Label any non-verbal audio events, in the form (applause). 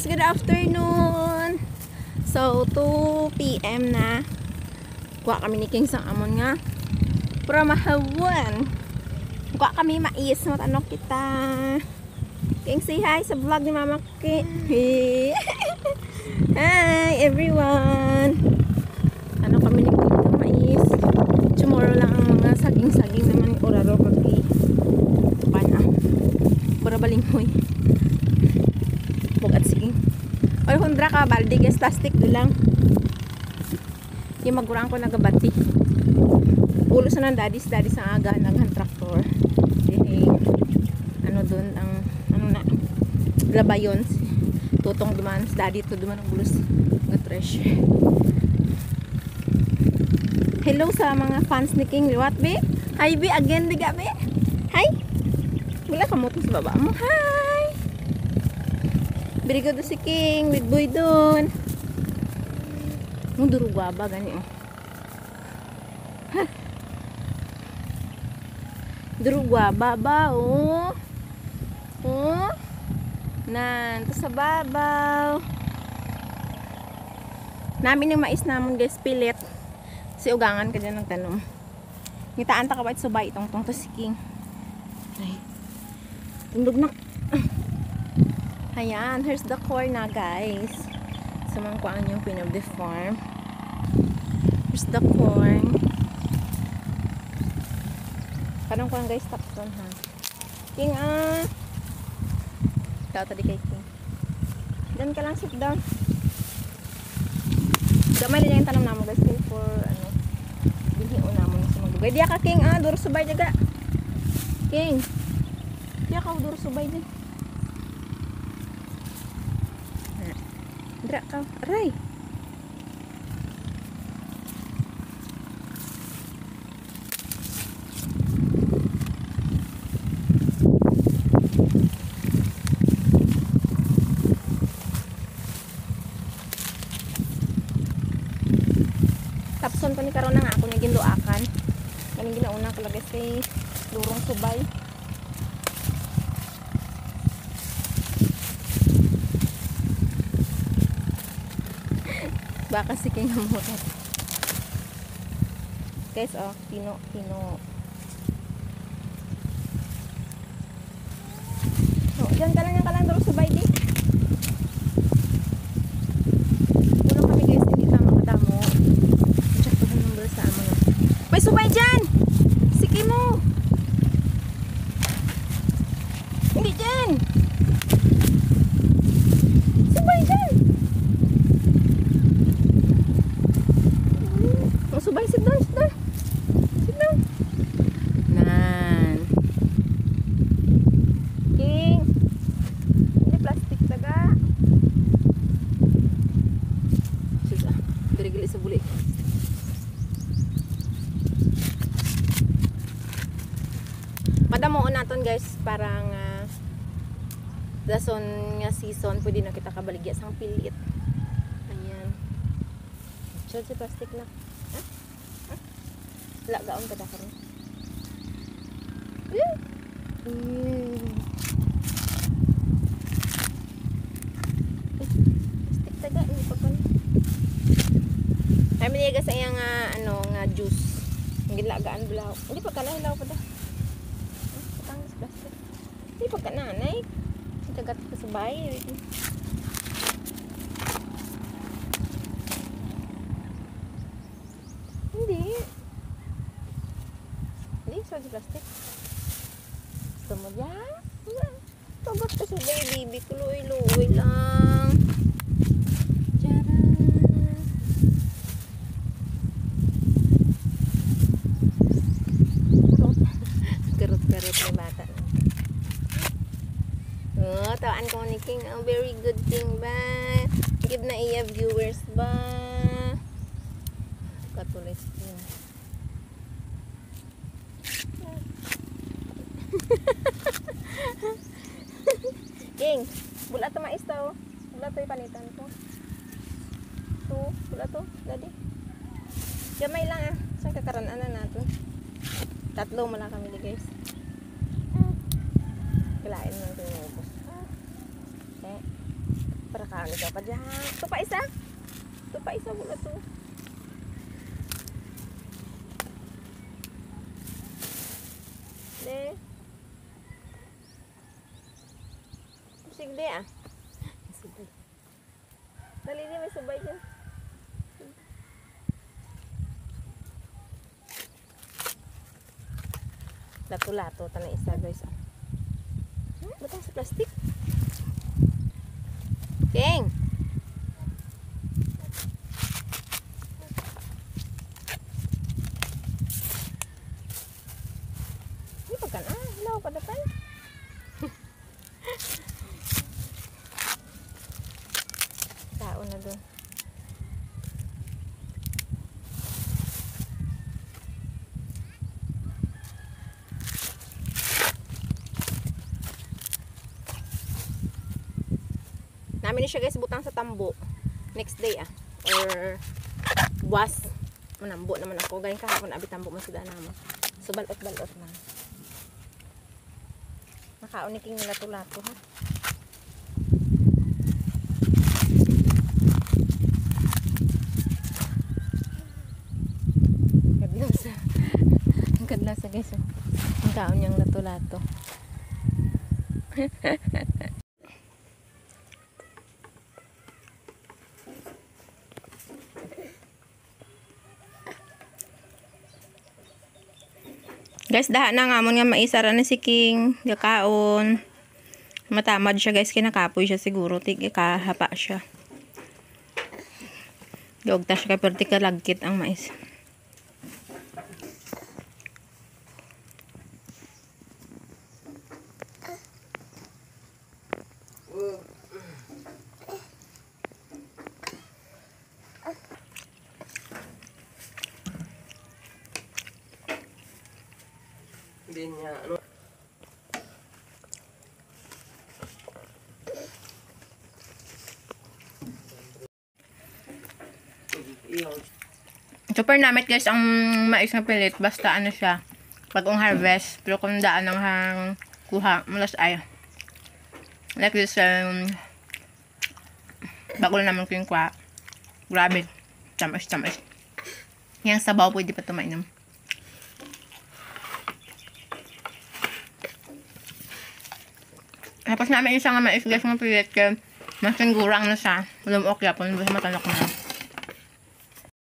guys, good afternoon. So 2 PM na. Kuha kami ni King sang amon nga. Para mahawan. Kuha kami mais, matanong kita. King say hi sa vlog ni Mama Ki. (laughs) hi everyone. Ano kami ni King ng mais. Tomorrow lang ang mga saging-saging naman Oraro kagi. Pana. Para balinghoy. Oy, hundra ka, balde, guys, plastic lang. Yung magurang ko nagabati. Ulo sa ng dadis, dadis ang aga, naghan traktor. Eh, ano dun, ang, ano na, labayon. Tutong duman, daddy to duman ang bulos. Nga-trash. Hello sa mga fans ni King Liwat, be. Hi, be, again, biga, be. Hi. Wala ka sa baba mo. Hi. Very good si King with boy doon. Ang duruga ba gani oh. Ha. Duruga ba ba oh. Oh. Nan, to sa babaw. Namin yung mais namon guys, pilit. Si ugangan ka dyan ng tanom. Ngitaan ta ka ba subay itong tong to si King. Ay. Tundog na. Ayan, here's the corn na guys. Sumangkuan yung Queen of the Farm. Here's the corn. Parang kuan guys, tapson ha. King ah. Ikaw tadi kay King. Diyan ka lang, sit down. Gamay na yung tanong namo guys, King for ano. Binhi una mo sa magdugay. Diya ka King ah, duro subay jaga. King. Diya ka duro subay din. Dra ka. Aray. Tapson pa ni karon na nga ako niya ginluakan. Kaning ginauna ko lagay sa lurong subay. Baka si King Amurat. Guys, oh, tino, tino. Oh, dyan ka lang yan ka lang daro subay di. Puno kami guys, hindi ka makadamo. Check ko ng number sa amo. May subay dyan! Sige mo! Hindi dyan! Subay dyan! Ang subay, sit down, sit down. Sit down. Nan. King. Hindi plastic taga. Sus ah. Gili-gili sa buli. Madamoon naton guys parang uh, dason nga season pwede na kita kabaligya sang pilit. Ayan. Siya si plastic na. Ha? Ha? Wala gaon ka karon. Eh. Mm. Plastic taga ini pa kan. Niya sa iyang nga ano nga juice. Ang gilagaan bulaw. Hindi pa kana hilaw pa da. Ah, Patang sa plastic. Hindi pa ka nanay. Tagat ka sa bahay. Hindi. Hindi, sa plastic. Gusto mo dyan? Tagat ka sa baby. Kuloy-luoy lang. Tcharan. Karot-karot na bata. Oh, tawaan ko ni King. Oh, very good King ba? Give na iya viewers ba? Katulis (laughs) yun. King, bula to mais to. Bula to ipalitan ko. To, bula to, daddy. Gamay lang ah. Saan kakaroon na nato? Tatlo mo lang kami guys. Kailain mo ito yung ubos. Para Nakaano ka pa dyan. Ito pa isa. Ito pa isa. Wala to. De. Sige ah. Subay. Dali di may subay dyan. Lato-lato tanang isa guys. ah. Ba't sa plastic? King! Hindi pa ka na. Hilaw pa dapat. Tao na doon. Namin siya guys butang sa tambo. Next day ah. Or was. Manambo naman ako. Galing kahapon abi tambo mo sila naman. So balot-balot man. Nakaon ni king lato-lato ha. Kadlasa. Ang kadlasa guys. oh. Ang kaon niyang lato-lato. (laughs) Guys, daha na nga mo nga maisara na si King. Gakaon. Matamad siya guys. Kinakapoy siya siguro. Tig kahapa siya. Gawagta siya kay perti kalagkit ang mais. Hindi niya, ano? Super namit guys ang mais na pilit. Basta ano siya. Pagong harvest. Pero kung daan ng hang kuha. Mulas ay. Like this. Um, bakul naman ko yung kwa. Grabe. Tamas, tamas. Yang sabaw pwede pa tumainom. Tapos namin isang nga mais guys ng pilit. Kaya mas gurang na siya. Walang okya po. Basta matanok na.